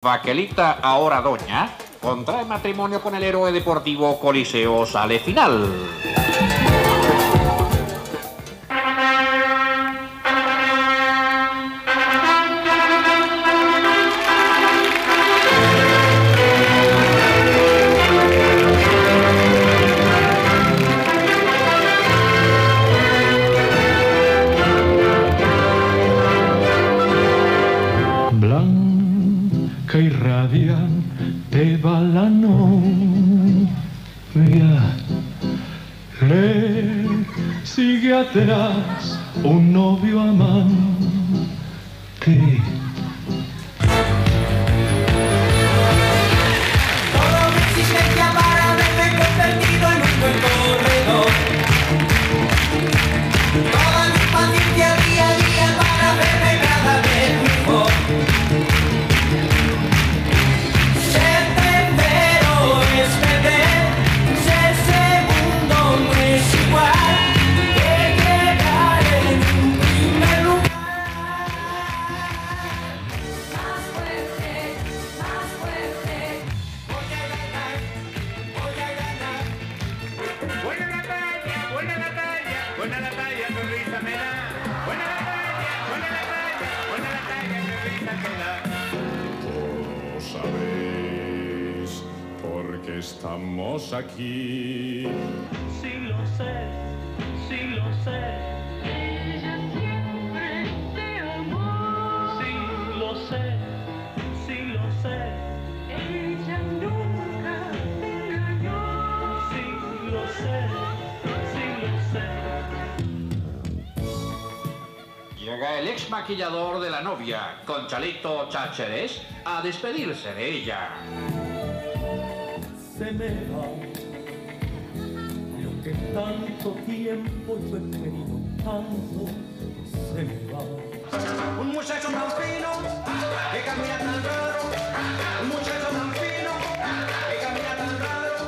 Vaquelita, ahora doña, contrae matrimonio con el héroe deportivo Coliseo Sale Final. Radiante va la novia, le sigue atrás un novio amante. Todo por qué estamos aquí. Sí lo sé, sí lo sé. Ella siempre te amó. Sí lo sé, sí lo sé. Ella nunca te engañó. Sí lo sé, sí lo sé. Llega el ex maquillador de la novia, Conchalito Chácheres, a despedirse de ella. Se me va lo que tanto tiempo yo he querido tanto se me va Un muchacho tan fino que camina tan raro. Un muchacho tan fino que camina tan raro.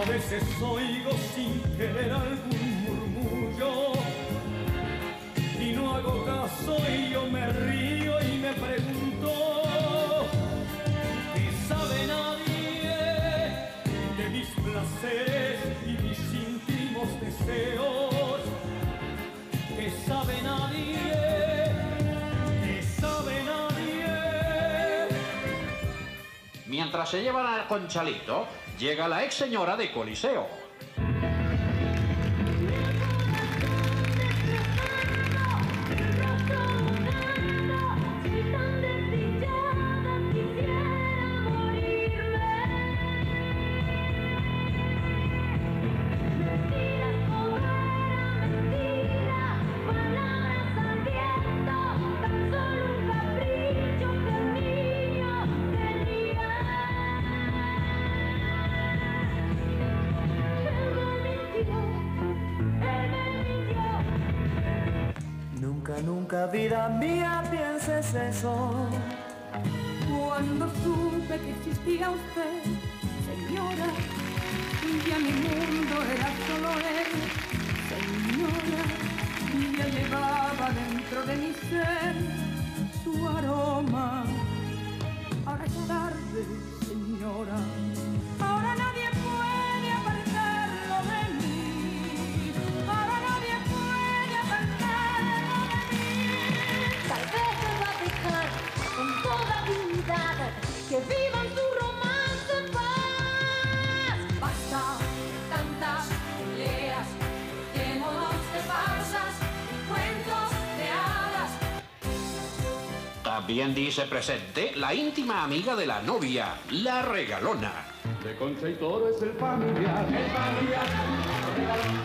a veces oigo sin querer algún murmullo Mientras se llevan al Conchalito, llega la ex señora de Coliseo. Nunca, vida mía, pienses eso. Cuando supe que existía usted, señora, ya mi mundo era solo él, señora, ya llevaba dentro de mi ser su aroma. Que vivan su romance en paz. Basta tantas peleas, démonos de farsas, cuentos de hadas. También dice presente la íntima amiga de la novia, la regalona. De Concha y Toro es el familiar. El familiar.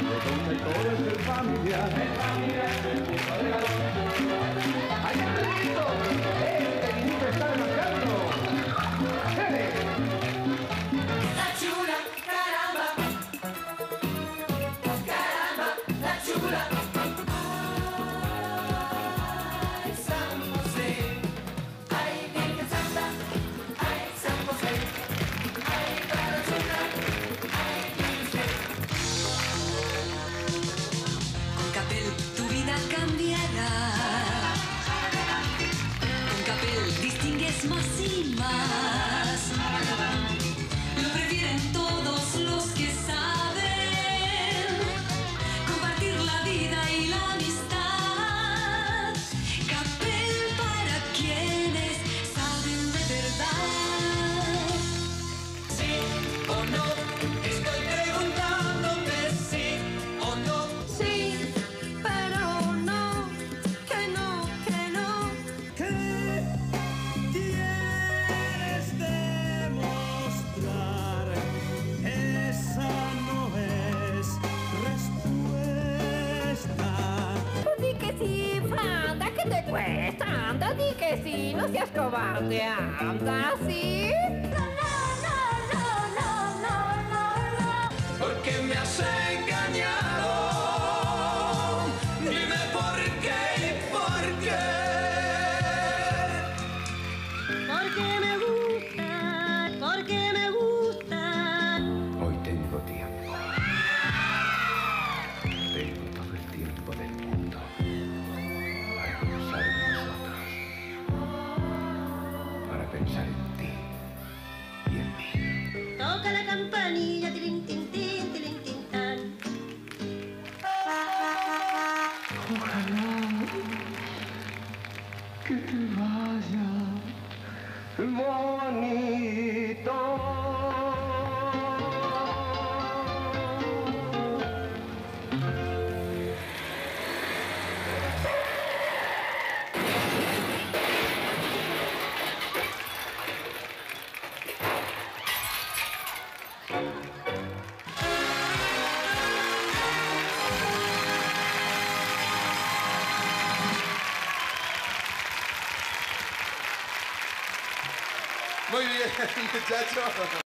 De Concha y Toro es el familiar. El familiar. cambiará. Un capel distingues más y más. Anda, di que sí, no seas cobarde, anda, sí. No, no, no, no, no, no, no, no. Porque me hace la niña, tirin, tin, tin, tirin, tin, tan. Ojalá que te vaya bonito. That's all.